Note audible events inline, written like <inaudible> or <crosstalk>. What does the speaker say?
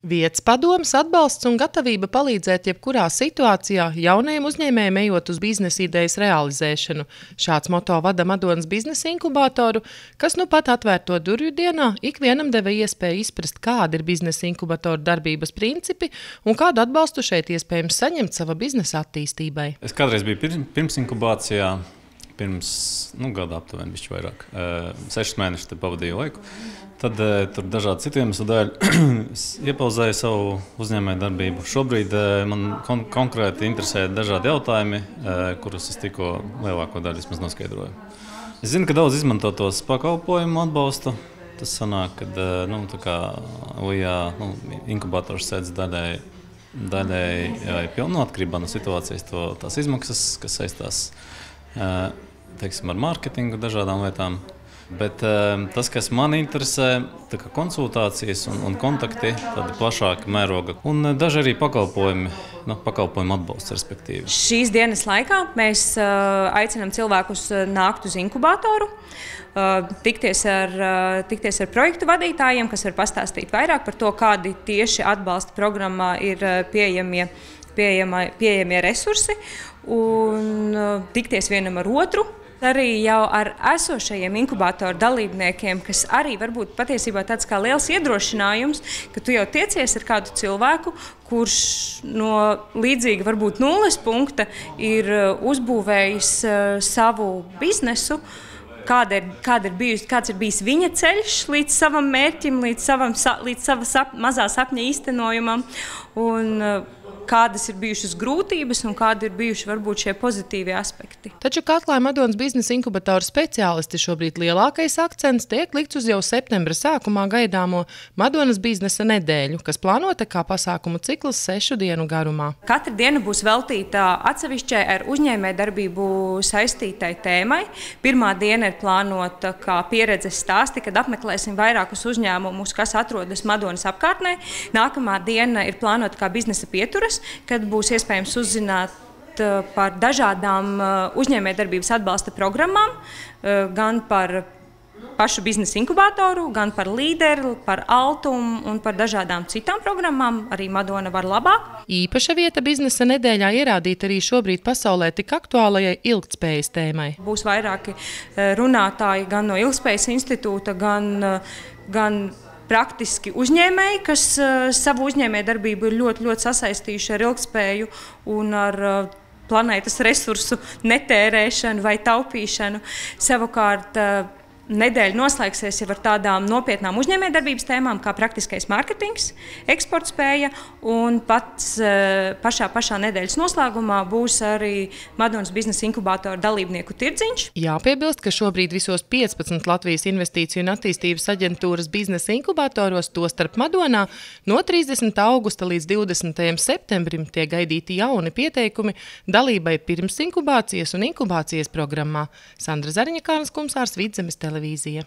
Vietas padoms, atbalsts un gatavība palīdzēt jebkurā situācijā jaunajiem uzņēmējiem ejot uz biznesa idejas realizēšanu. Šāds moto vada Madonas biznesa inkubatoru, kas nu pat atvērto durvju dienā ikvienam deva iespēju izprast, kāda ir biznesa inkubatoru darbības principi un kādu atbalstu šeit iespējams saņemt sava biznesa attīstībai. Es kādreiz biju pirms inkubācijā, pirms nu, gada aptuveni, bišķi vairāk. Sešas mēnešus te pavadīju laiku. Tad eh, tur dažādu citu iemeslu dēļ <clears throat> iepauzēju savu uzņēmēju darbību. Šobrīd eh, man kon konkrēti interesē dažādi jautājumi, eh, kurus es tikko lielāko daļu noskaidroju. Es zinu, ka daudz izmanto tos pakalpojumu atbalstu. Tas sanāk, ka nu, UJā nu, inkubators sēdz daļai, daļai pilnu atkarībā no situācijas, to, tās izmaksas, kas saistās teiksim, ar mārketingu, dažādām lietām. Bet ehm, tas, kas man interesē, ir konsultācijas un, un kontakti, tāda plašāka mēroga un eh, daži arī pakalpojumi, nu, pakalpojumu atbalsts. Respektīvi. Šīs dienas laikā mēs uh, aicinām cilvēkus eh, nākt uz inkubatoru. Uh, tikties, ar, uh, tikties ar projektu vadītājiem, kas var pastāstīt vairāk par to, kādi tieši atbalsta programmā ir pieejamie, pieejamie, pieejamie resursi, un tikties vienam ar otru, arī jau ar esošajiem inkubatoru dalībniekiem, kas arī var būt patiesībā tāds kā liels iedrošinājums, ka tu jau tiecies ar kādu cilvēku, kurš no līdzīga varbūt nulles punkta ir uh, uzbūvējis uh, savu biznesu kāda ir, kāda ir bijusi, kāds ir bijis viņa ceļš līdz savam mērķim, līdz, savam, līdz sava sap, mazā sapņa īstenojumam. Un, uh, kādas ir bijušas grūtības un kādi ir bijuši varbūt šie pozitīvie aspekti. Taču Katlā Madonas biznesa inkubatoru speciālisti šobrīd lielākais akcents tiek likts uz jau septembra sākumā gaidāmo Madonas biznesa nedēļu, kas plānota kā pasākumu cikls sešu dienu garumā. Katra diena būs veltīta atsevišķai ar uzņēmē darbību saistītai tēmai. Pirmā diena ir plānota kā pieredzes stāsti, kad apmeklēsim vairākus uzņēmumus, kas atrodas Madonas apkārtnē. Nākamā diena ir plānota kā biznesa pieturas, kad būs iespējams uzzināt par dažādām uzņēmējdarbības atbalsta programmām, gan par pašu biznesa inkubatoru, gan par līderi, par altumu un par dažādām citām programmām. Arī Madona var labāk. Īpaša vieta biznesa nedēļā ierādīt arī šobrīd pasaulē tik aktuālajai ilgtspējas tēmai. Būs vairāki runātāji gan no Ilgtspējas institūta, gan, gan praktiski uzņēmēji, kas uh, savu uzņēmējdarbību ir ļoti, ļoti sasaistījuši ar ilgspēju un ar uh, planētas resursu netērēšanu vai taupīšanu. Savukārt, uh, nedēļa noslēgsies jau ar tādām nopietnām uzņēmējdarbības tēmām, kā praktiskais mārketings, eksporta spēja. Un pats eh, pašā, pašā nedēļas noslēgumā būs arī Madonas biznesa inkubātora dalībnieku tirdziņš. Jāpiebilst, ka šobrīd visos 15 Latvijas investīciju un attīstības aģentūras biznesa inkubatoros, tostarp Madonā, no 30. augusta līdz 20. septembrim tiek gaidīti jauni pieteikumi dalībai pirms inkubācijas un inkubācijas programmā. Sandra Zariņa Kārnas Kumsārs, Vidzemes televīzija televīzija.